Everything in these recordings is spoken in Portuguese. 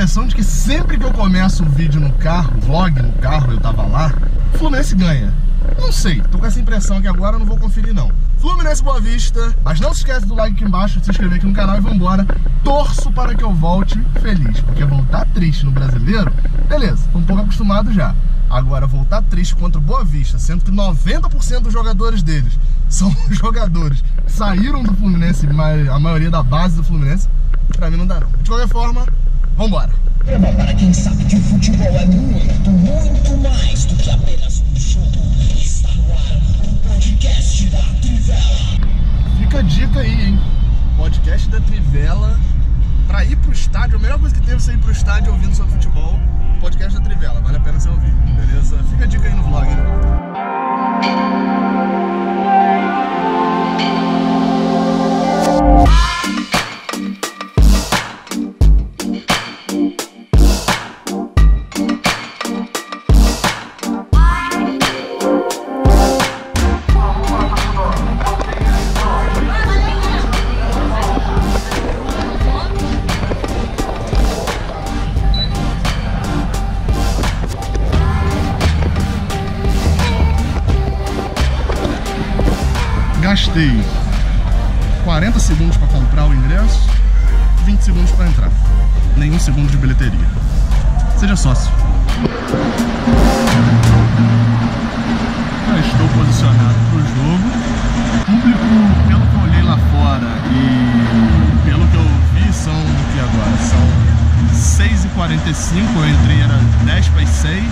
impressão de que sempre que eu começo o vídeo no carro, vlog no carro, eu tava lá, Fluminense ganha. Não sei, tô com essa impressão aqui agora, não vou conferir não. Fluminense Boa Vista, mas não se esquece do like aqui embaixo, se inscrever aqui no canal e vambora. Torço para que eu volte feliz, porque voltar triste no brasileiro, beleza, tô um pouco acostumado já. Agora, voltar triste contra o Boa Vista, sendo que 90% dos jogadores deles são jogadores saíram do Fluminense, a maioria da base do Fluminense, pra mim não dá não. De qualquer forma, vambora. Para quem sabe que o futebol é muito, muito mais do que apenas um jogo. Está no ar o podcast da Trivela. Fica a dica aí, hein? Podcast da Trivela. Pra ir pro estádio, a melhor coisa que teve é você ir pro estádio ouvindo sobre futebol. Podcast da Trivela, vale a pena você ouvir, beleza? Fica Gastei 40 segundos para comprar o ingresso, 20 segundos para entrar. Nenhum segundo de bilheteria. Seja sócio. Já estou posicionado para o jogo. Público, pelo que eu olhei lá fora e pelo que eu vi, são o que agora? São 6h45, eu entrei, era 10 para as 6.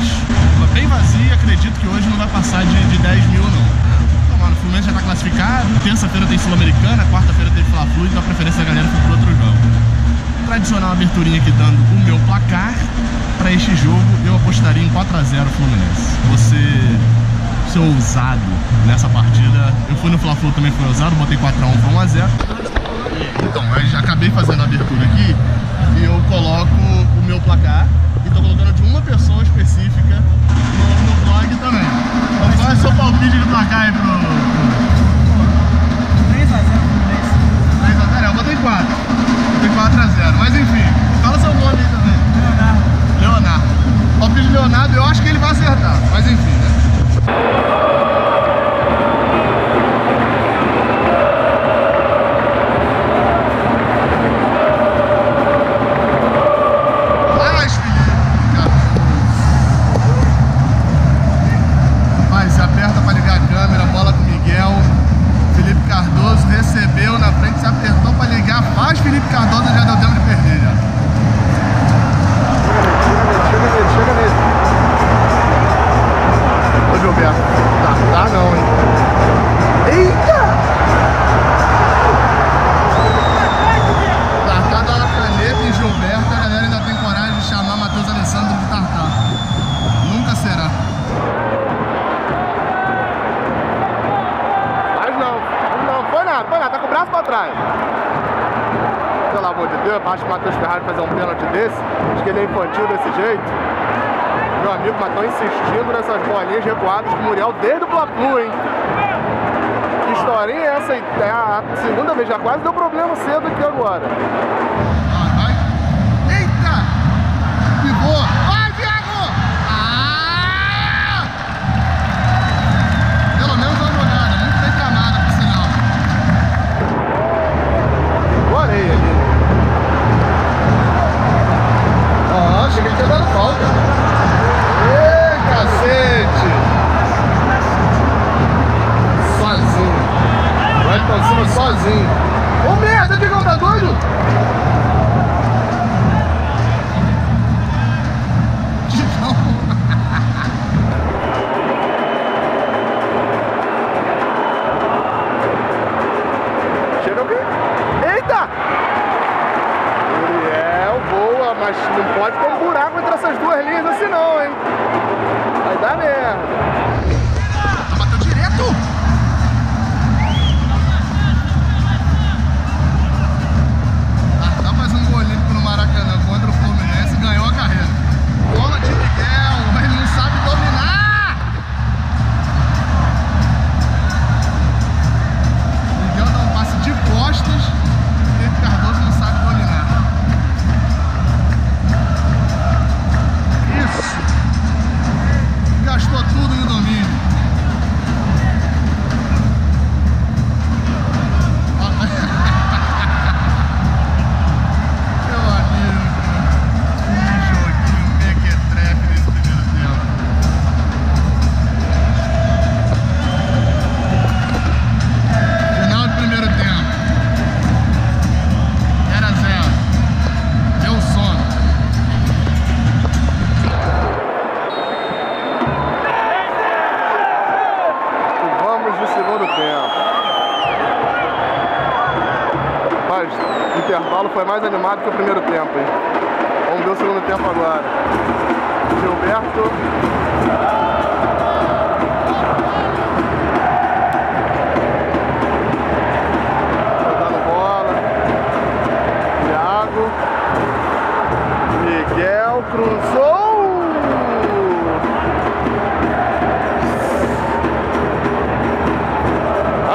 Tava bem vazio e acredito que hoje não vai passar de, de 10 mil não. O Fluminense já tá classificado. Terça-feira tem Sul-Americana, quarta-feira tem Fla-Flu, então a preferência da galera foi pro outro jogo. Tradicional aberturinha aqui dando o meu placar. Pra este jogo, eu apostaria em 4x0 Fluminense. Você ser ousado nessa partida. Eu fui no Fla-Flu também fui ousado, botei 4x1 para 1x0. Então, eu já acabei fazendo a abertura aqui e eu coloco o meu placar e tô colocando de uma pessoa específica no, no vlog também. Qual é o seu palpite de placar aí pro... que o Matheus Ferrari fazer um pênalti desse, acho que ele é infantil desse jeito. Meu amigo, mas estão insistindo nessas bolinhas recuadas com o Muriel desde o Fla-Flu, hein? Que historinha é essa? É a segunda vez, já quase deu problema cedo aqui agora. Tá doido? Digão. Chega o quê? Eita! Uriel, boa, mas não pode ter um buraco entre essas duas linhas assim não, hein? Vai dar merda. Foi mais animado que o primeiro tempo, hein? Vamos ver o segundo tempo agora. Gilberto. Jogando bola. Thiago. Miguel cruzou.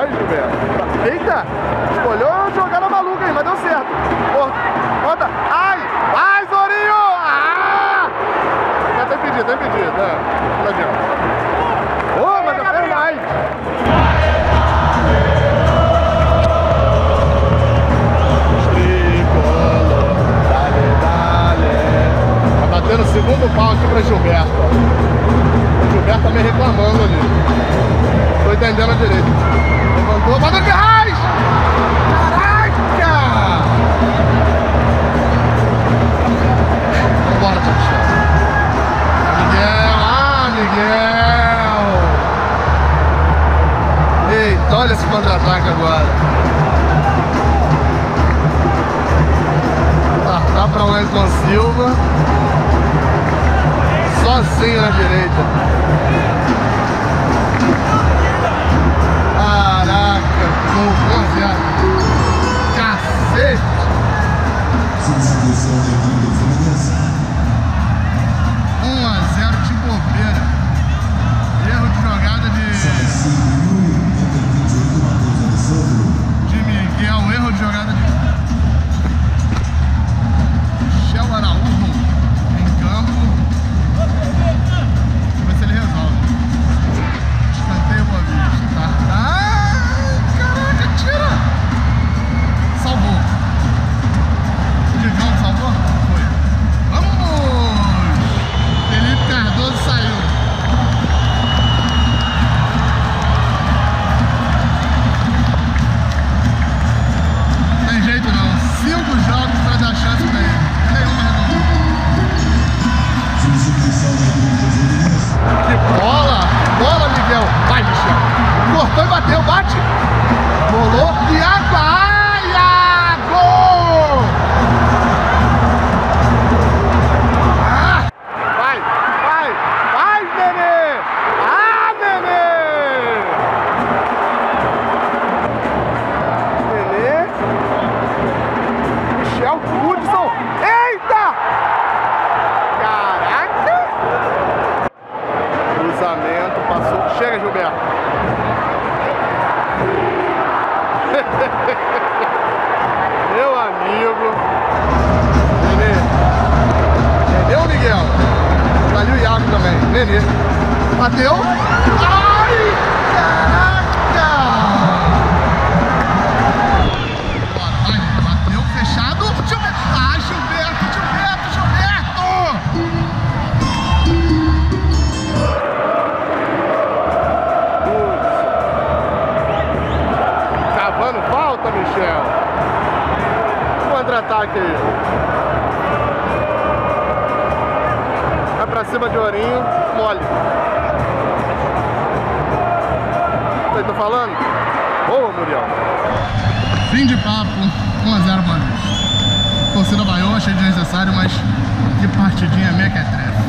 Ai, Gilberto. Eita! Escolheu jogada maluca aí, mas deu certo. Pô, Conta. Ai! Ai, Zorinho! Ah! Já tem pedido, tem pedido. É. Não adianta. Ô, mas eu tenho mais. Tá batendo o segundo pau aqui pra Gilberto. O Gilberto tá me reclamando ali. Tô entendendo direito. Levantou, bateu de! Miguel! Eita, olha esse contra-ataque agora. Tá, tá pra Wellington Silva. Sozinho na direita. Meu amigo. Nenê. Ou Miguel? Ali o Iago também. Nenê. Bateu. Ai! De Ourinho, mole. Eu tô falando? Boa, Muriel. Fim de papo, 1x0 Banus. Torcida vaiou, achei desnecessário, mas que partidinha mequetrefe.